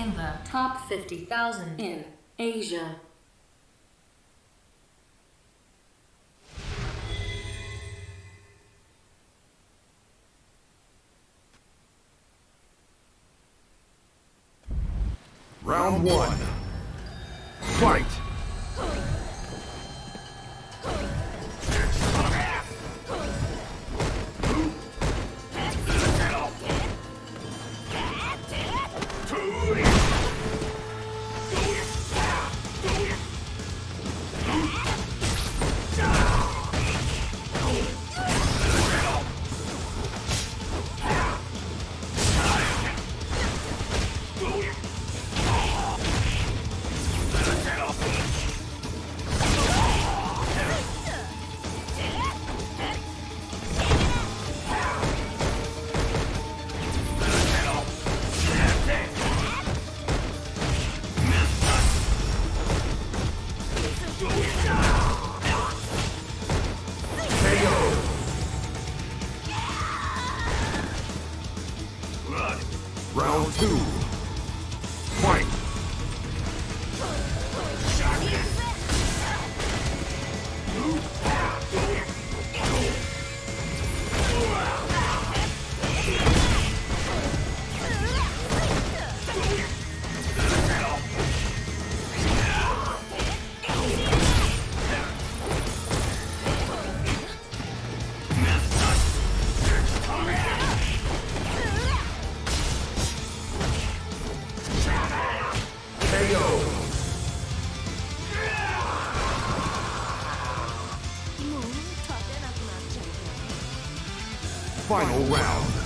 in the top 50,000 in Asia. Round one. Fight! Round two. Final round.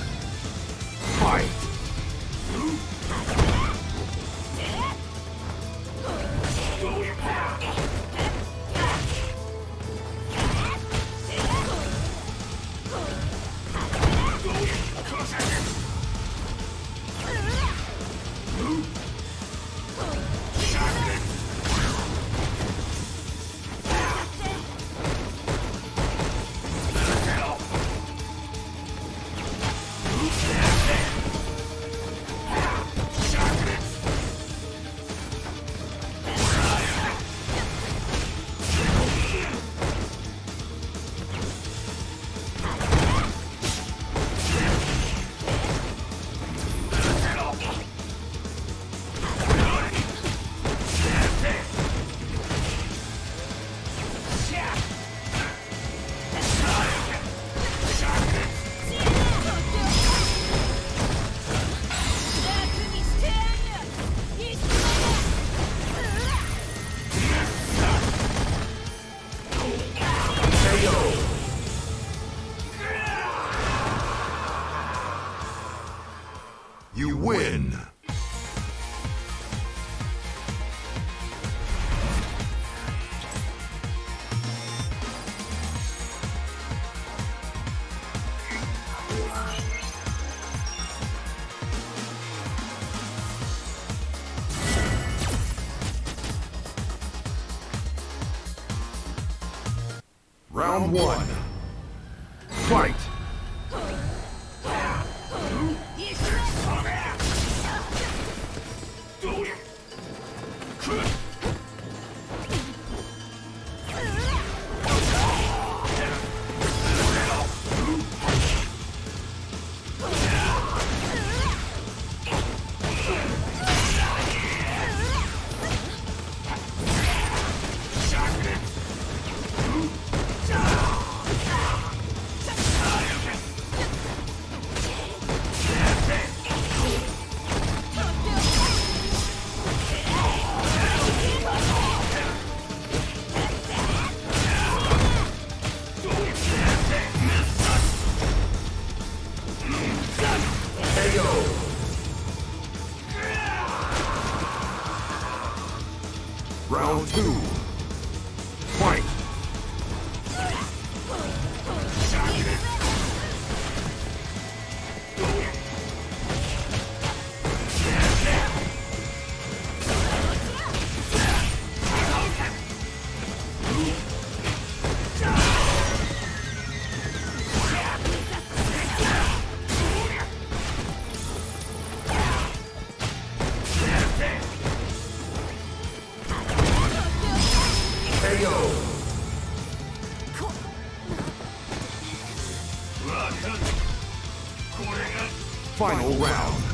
Round one. Fight! Round two. go! Final round.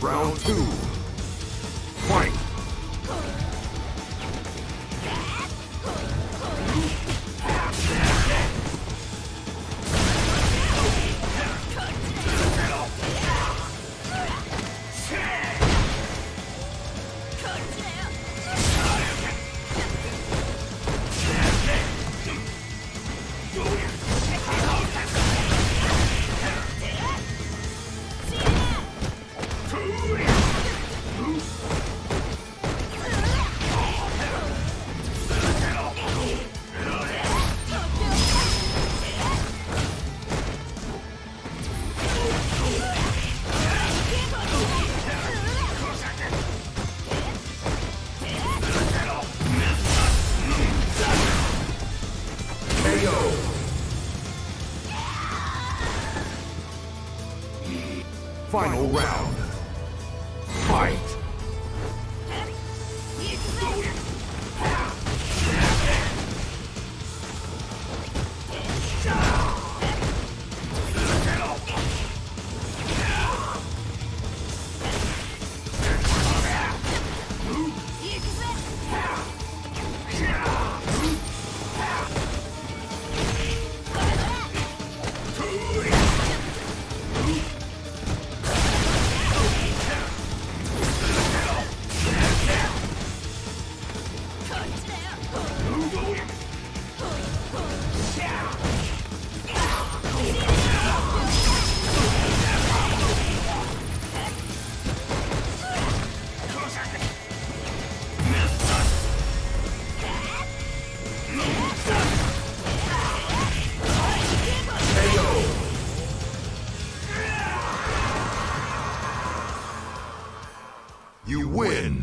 Round two. Final round. You win!